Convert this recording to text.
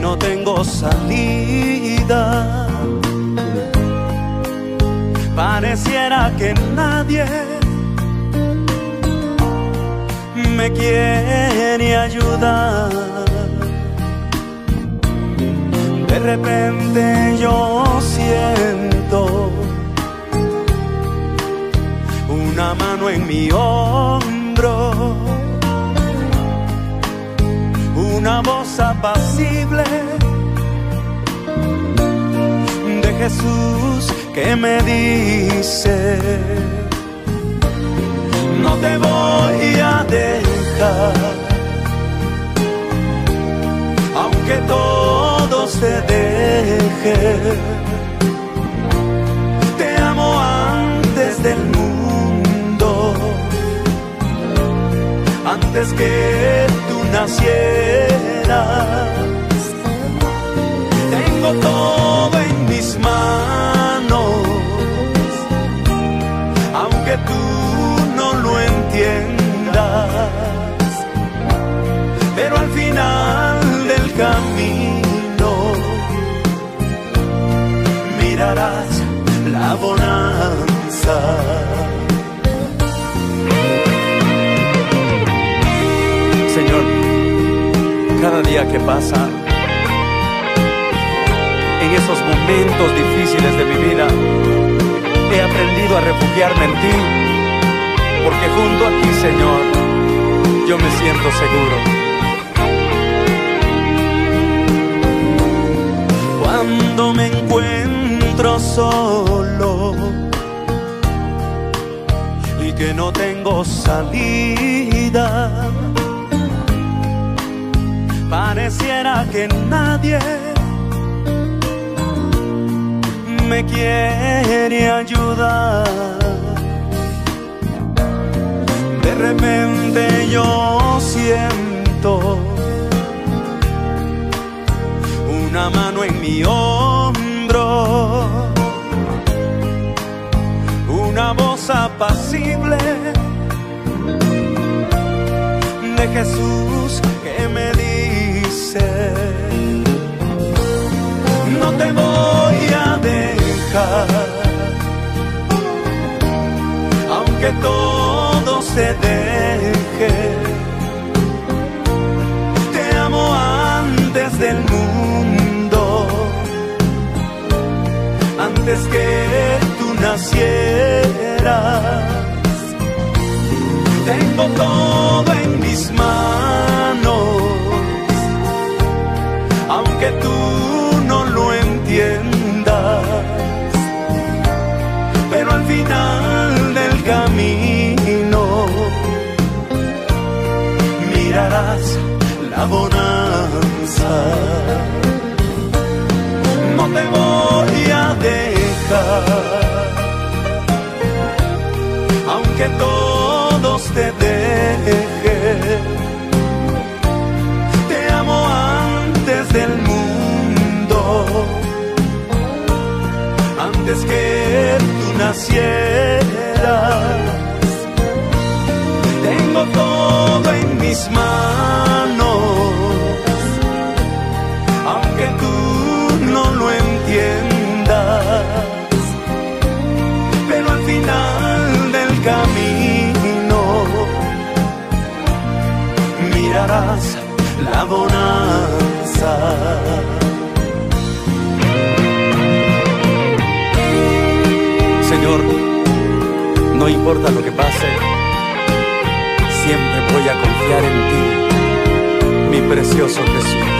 no tengo salida. Pareciera que nadie me quiere ayudar. De repente yo siento una mano en mi hombro, una voz apacible de Jesús que me dice, no te voy a dejar, aunque todo se deje, te amo antes del mundo, antes que nacieras, tengo todo en mis manos, aunque tú no lo entiendas, pero al final del camino mirarás la bonanza. Cada día que pasa, en esos momentos difíciles de mi vida, he aprendido a refugiarme en ti, porque junto a ti, Señor, yo me siento seguro. Cuando me encuentro solo y que no tengo salida, pareciera que nadie me quiere ayudar. De repente yo siento una mano en mi hombro, una voz apacible de Jesús que me dice, no te voy a dejar, aunque todo se deje, te amo antes del mundo, antes que tú nacieras. Tengo todo en mis manos, aunque tú no lo entiendas, pero al final del camino mirarás la bonanza. No te voy a dejar, aunque todos nacieras. Tengo todo en mis manos, aunque tú no lo entiendas, pero al final del camino mirarás la bonanza. Señor, no importa lo que pase, siempre voy a confiar en ti, mi precioso Jesús.